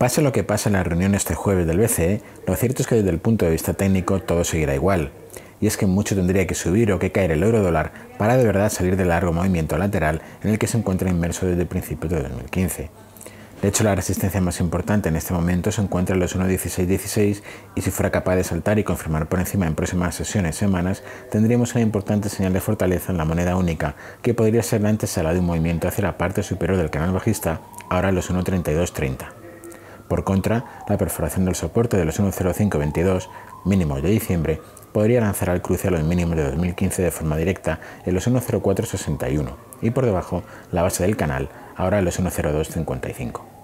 Pase lo que pase en la reunión este jueves del BCE, lo cierto es que desde el punto de vista técnico todo seguirá igual. Y es que mucho tendría que subir o que caer el euro dólar para de verdad salir del largo movimiento lateral en el que se encuentra inmerso desde principios de 2015. De hecho, la resistencia más importante en este momento se encuentra en los 1.1616 y si fuera capaz de saltar y confirmar por encima en próximas sesiones semanas, tendríamos una importante señal de fortaleza en la moneda única, que podría ser la antesala de un movimiento hacia la parte superior del canal bajista, ahora en los 1.3230. Por contra, la perforación del soporte de los 1.0522, mínimo de diciembre, podría lanzar al cruce a los mínimos de 2015 de forma directa en los 1.0461 y por debajo la base del canal, ahora en los 1.0255.